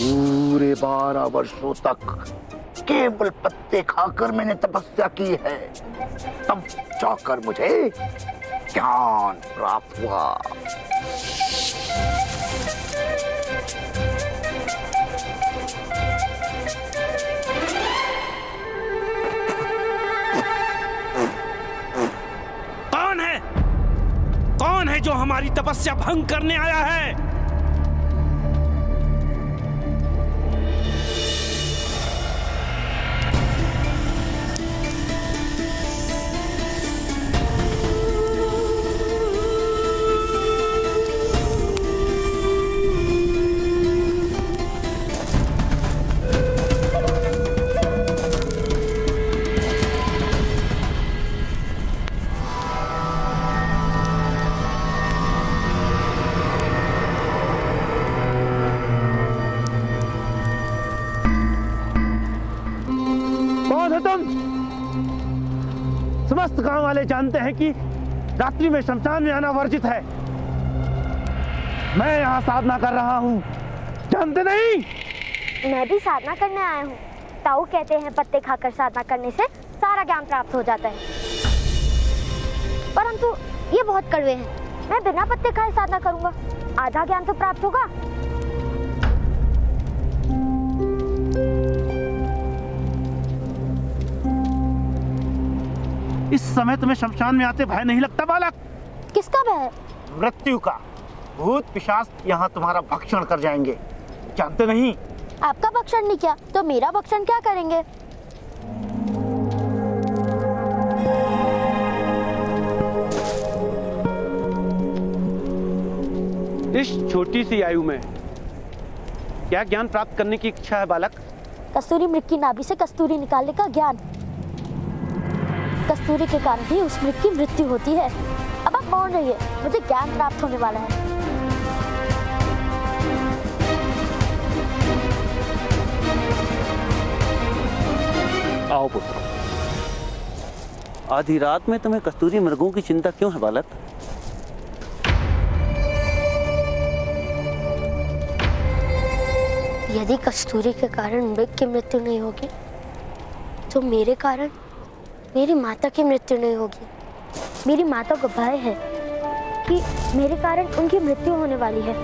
पूरे बारह वर्षों तक केवल पत्ते खाकर मैंने तपस्या की है। तब जाकर मुझे ज्ञान प्राप्त हुआ। कौन है? कौन है जो हमारी तपस्या भंग करने आया है? जानते हैं कि रात्रि में शमशान में आना वर्जित है। मैं यहाँ साधना कर रहा हूँ। जानते नहीं? मैं भी साधना करने आया हूँ। ताऊ कहते हैं पत्ते खाकर साधना करने से सारा ज्ञान प्राप्त हो जाता है। परंतु ये बहुत कड़वे हैं। मैं बिना पत्ते खाए साधना करूँगा। आधा ज्ञान तो प्राप्त होगा। इस समय तुम्हें शमशान में आते भय नहीं लगता बालक? किसका भय? मृत्यु का। भूत पिशाच यहाँ तुम्हारा भक्षण कर जाएँगे। जानते नहीं? आपका भक्षण नहीं किया तो मेरा भक्षण क्या करेंगे? इस छोटी सी आयु में क्या ज्ञान प्राप्त करने की इच्छा है बालक? कस्तूरी मृग की नाभि से कस्तूरी निकालने का ज्ञान। कस्तूरी के कारण ही उस मृग की मृत्यु होती है। अब आप मौन रहिए मुझे ज्ञान प्राप्त होने वाला है। आओ पुत्र। आधी रात में तुम्हें कस्तूरी मृगों की चिंता क्यों है बालक? यदि कस्तूरी के कारण मृग की मृत्यु नहीं होगी तो मेरे कारण मेरी माता की मृत्यु नहीं होगी। मेरी माता को भय है कि मेरे कारण उनकी मृत्यु होने वाली है।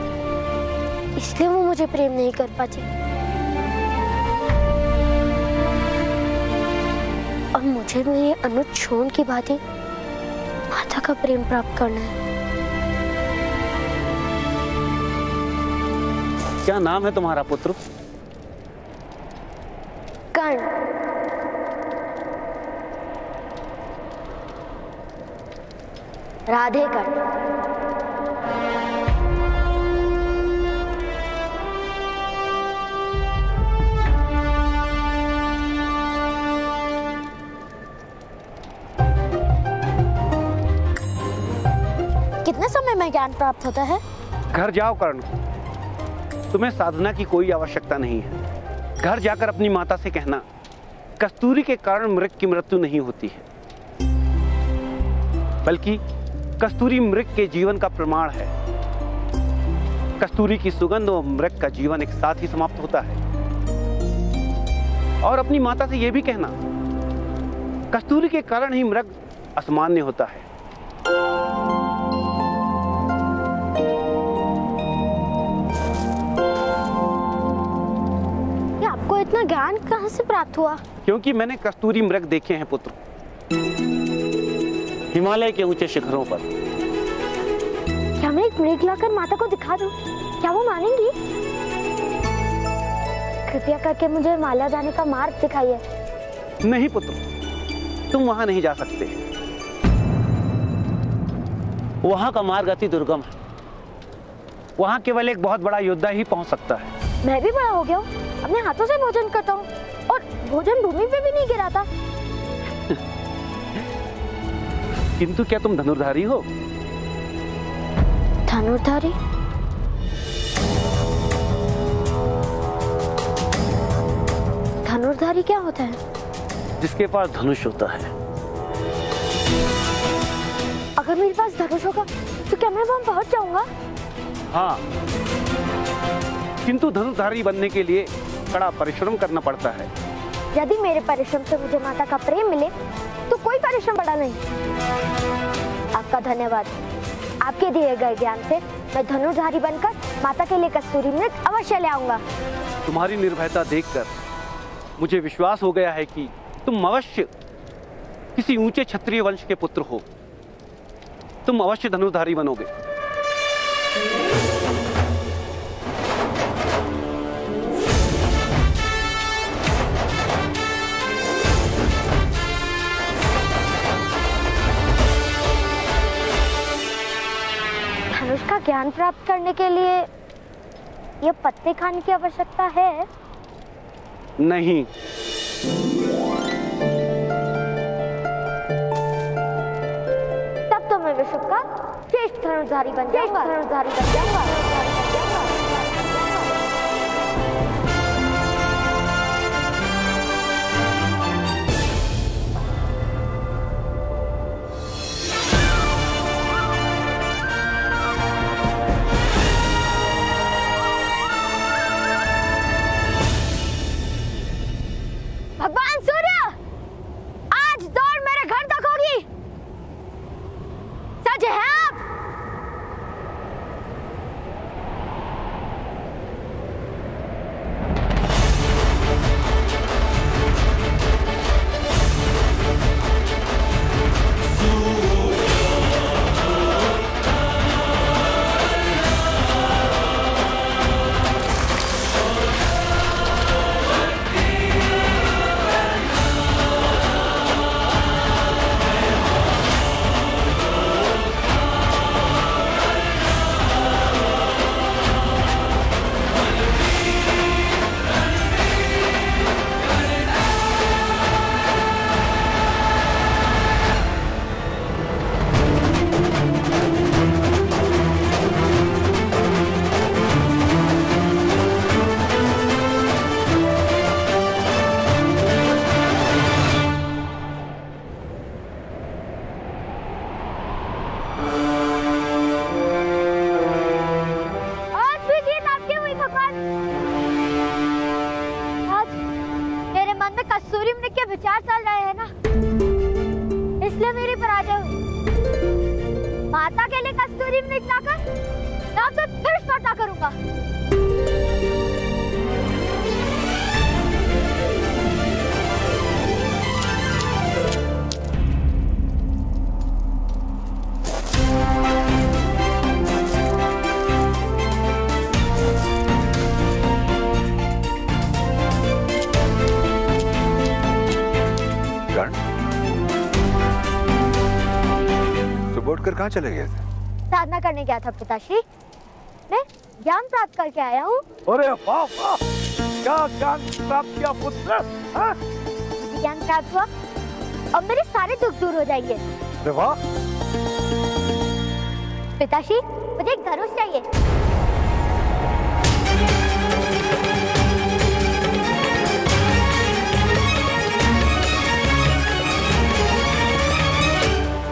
इसलिए वो मुझे प्रेम नहीं कर पाती। और मुझे ये अनुज छोन की भांति माता का प्रेम प्राप्त करना है। क्या नाम है तुम्हारा पुत्र कर्ण राधे कर कितने समय में ज्ञान प्राप्त होता है? घर जाओ कर्ण। तुम्हें साधना की कोई आवश्यकता नहीं है। घर जाकर अपनी माता से कहना, कस्तूरी के कारण मृत की मृत्यु नहीं होती है। बल्कि कस्तूरी मृग के जीवन का प्रमाण है। कस्तूरी की सुगंध और मृग का जीवन एक साथ ही समाप्त होता है। और अपनी माता से यह भी कहना कस्तूरी के कारण ही मृग असामान्य होता है। आपको इतना ज्ञान कहाँ से प्राप्त हुआ? क्योंकि मैंने कस्तूरी मृग देखे हैं पुत्र। हिमालय के ऊँचे शिखरों पर। क्या मैं एक मृग लाकर माता को दिखा दूँ? क्या वो मानेंगी? कृपया करके मुझे माला जाने का मार्ग दिखाइए। नहीं पुत्र तुम वहाँ नहीं जा सकते। वहाँ का मार्ग अति दुर्गम है। वहाँ केवल एक बहुत बड़ा योद्धा ही पहुँच सकता है। मैं भी बड़ा हो गया हूँ। अपने हाथों से भोजन करता हूँ और भोजन भूमि पे भी नहीं गिराता। किंतु क्या तुम धनुर्धारी हो? धनुर्धारी? धनुर्धारी क्या होता है? जिसके पास धनुष होता है। अगर मेरे पास धनुष होगा तो क्या मैं वहाँ पहुँच जाऊँगा? हाँ। किंतु धनुधारी बनने के लिए कड़ा परिश्रम करना पड़ता है। यदि मेरे परिश्रम से मुझे माता का प्रेम मिले कोई परिश्रम बड़ा नहीं। आपका धन्यवाद। आपके दिए गए ज्ञान से मैं धनुर्धारी बनकर माता के लिए कस्तूरी मृत अवश्य ले आऊँगा। तुम्हारी निर्भयता देखकर मुझे विश्वास हो गया है कि तुम अवश्य किसी ऊँचे क्षत्रिय वंश के पुत्र हो। तुम अवश्य धनुधारी बनोगे। ज्ञान प्राप्त करने के लिए यह पत्ते खाने की आवश्यकता है? नहीं। तब तो मैं विश्व का श्रेष्ठ धनुर्धारी बन जाऊँगा। धनुर्धारी बन जाऊँगा। उठकर कहाँ चले गए थे? साधना करने गया था पिताश्री। मैं ज्ञान प्राप्त करके आया हूँ। अरे वाह वाह। क्या ज्ञान प्राप्त किया पुत्र? हाँ? ज्ञान प्राप्त हुआ। और मेरे सारे दुख दूर हो जाएँगे अरे वाह। पिताश्री मुझे एक धनुष चाहिए।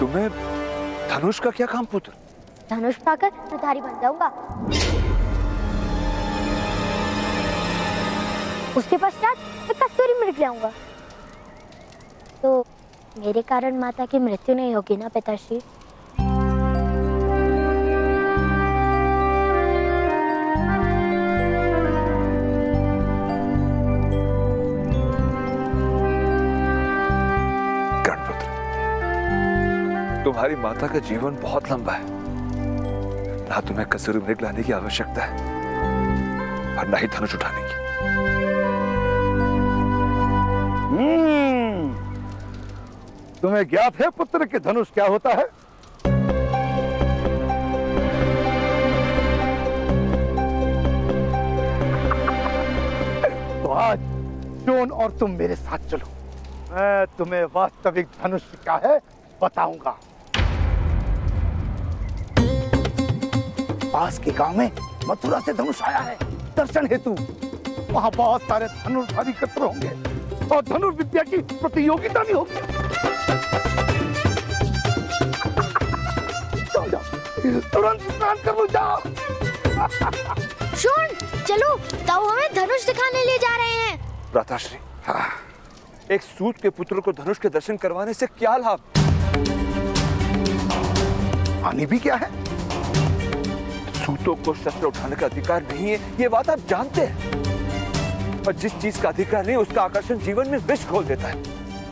तुम्हें धनुष का क्या काम पुत्र धनुष पाकर धारी बन जाऊँगा उसके पश्चात मैं कस्तूरी मृग लाऊँगा तो मेरे कारण माता की मृत्यु नहीं होगी ना पिताश्री तुम्हारी माता का जीवन बहुत लंबा है। ना तुम्हें कसूरी मृग लाने की आवश्यकता है और ना ही धनुष उठाने की। हम्म, तुम्हें ज्ञात है पुत्र के धनुष क्या होता है? तो आज जोन और तुम मेरे साथ चलो। मैं तुम्हें वास्तविक धनुष क्या है बताऊँगा। पास के गाँव में मथुरा से धनुष आया है। दर्शन हेतु। वहाँ बहुत सारे धनुर्धारी एकत्र होंगे और धनुर्विद्या की प्रतियोगिता भी होगी। जाओ जाओ। तुरंत स्नान कर लो जाओ। सुन चलो ताऊ हमें धनुष दिखाने ले जा रहे हैं। राधाश्री हाँ। एक सूत के पुत्र को धनुष के दर्शन करवाने से क्या लाभ? हानि भी क्या है? सूतों को शस्त्र उठाने का अधिकार नहीं है, ये बात आप जानते हैं। और जिस चीज़ का अधिकार नहीं, उसका आकर्षण जीवन में विष खोल देता है।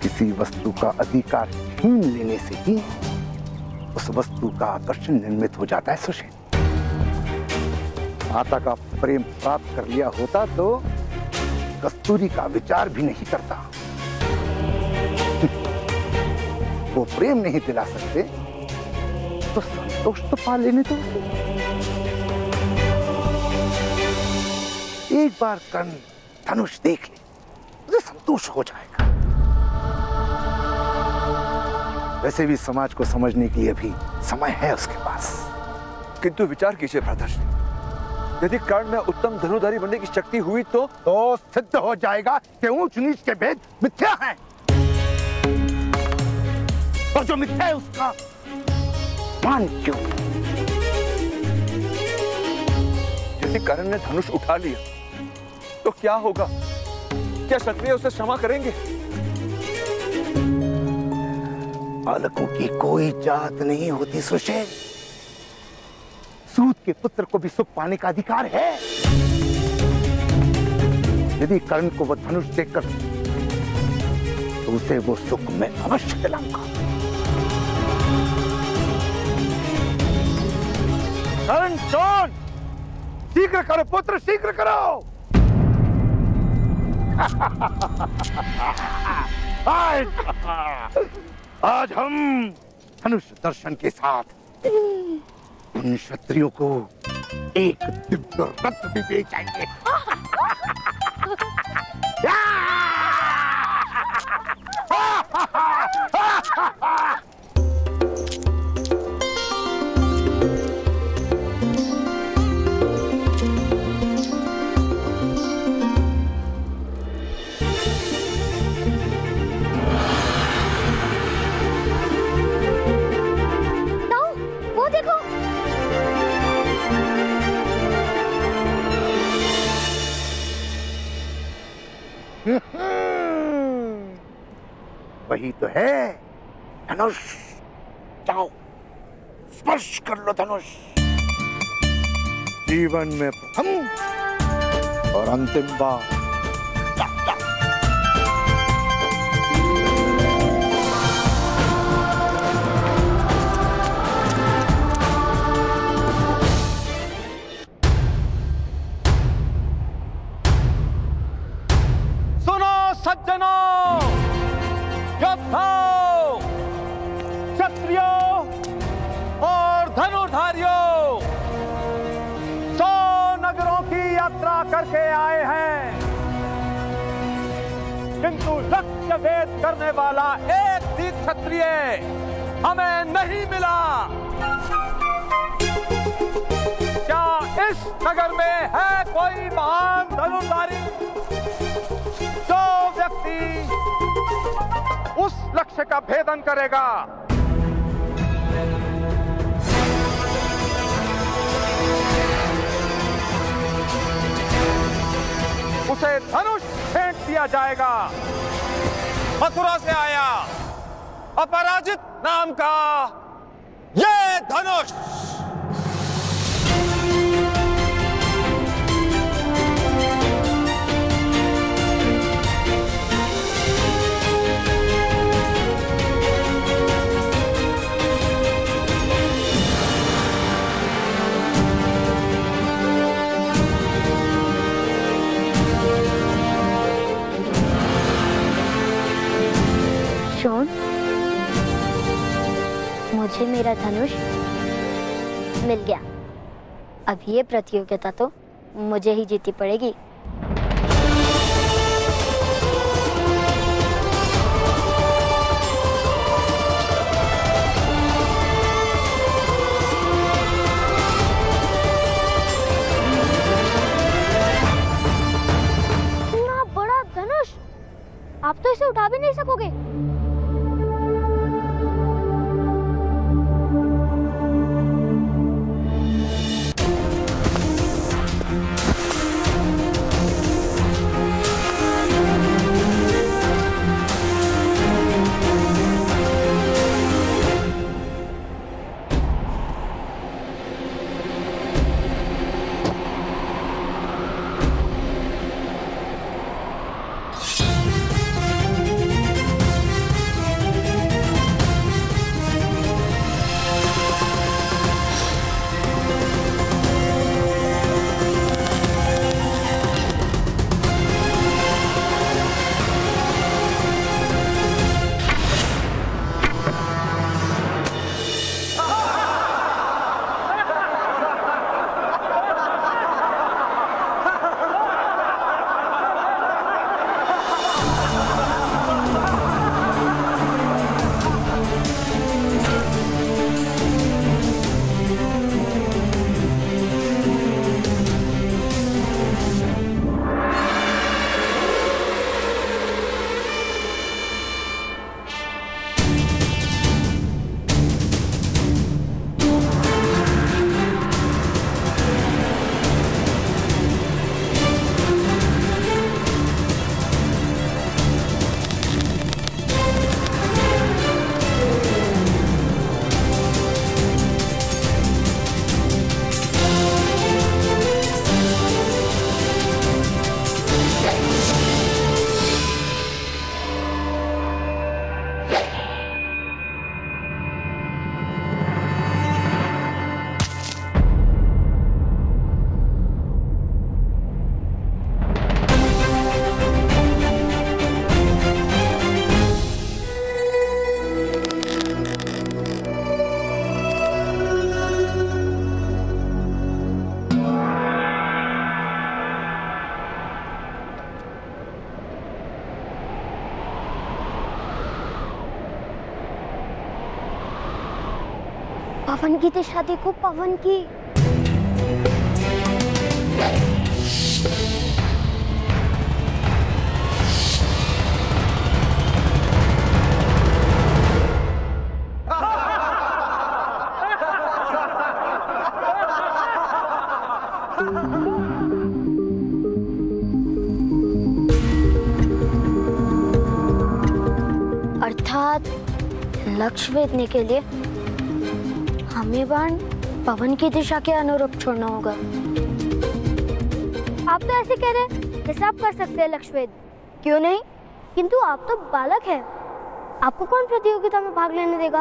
किसी वस्तु का अधिकार छीन लेने से ही उस वस्तु का आकर्षण निर्मित हो जाता है, सुशील। माता का प्रेम प्राप्त कर लिया होता तो कस्तूरी का विचार भी नहीं करता। वो प्रेम नहीं दिला सकते तो संतोष तो पा लेने तो उसे। एक बार कर्ण धनुष देख ले, उसे संतोष हो जाएगा। वैसे भी समाज को समझने के लिए भी समय है उसके पास। किंतु विचार कीजिए भ्राताश्री, यदि कर्ण में उत्तम धनुधारी बनने की शक्ति हुई तो तो सिद्ध हो जाएगा कि ऊंच नीच के भेद मिथ्या हैं। और जो मिथ्या है उसका मान क्यों? यदि कर्ण ने धनुष उठा लिया तो क्या होगा? क्या क्षत्रिय उसे क्षमा करेंगे? बालकों की कोई जात नहीं होती सुशेल सूत के पुत्र को भी सुख पाने का अधिकार है। यदि कर्ण को वह धनुष देखकर तो उसे वो सुख मैं अवश्य दिलाऊँगा। कर्ण कौन शीघ्र करो, पुत्र, शीघ्र करो। आज आज हम धनुष दर्शन के साथ उन क्षत्रियों को एक दिव्य रत्न भी बेचाएँगे ताऊ वही तो है। धनुष, जाओ, स्पर्श कर लो धनुष। जीवन में प्रथम और अंतिम बार लक्ष्य का भेदन करेगा। उसे धनुष फेंक दिया जाएगा। मथुरा से आया अपराजित नाम का ये धनुष। मेरा धनुष मिल गया। अब ये प्रतियोगिता तो मुझे ही जीती पड़ेगी। आप तो इसे उठा भी नहीं सकोगे। पवन की शादी को पवन की। अर्थात लक्ष्य वेदने के लिए बाण पवन की दिशा के अनुरूप छोड़ना होगा। आप तो ऐसे कह रहे हैं जैसे आप कर सकते हैं लक्ष्मेद क्यों नहीं? किंतु आप तो बालक हैं। आपको कौन प्रतियोगिता में भाग लेने देगा?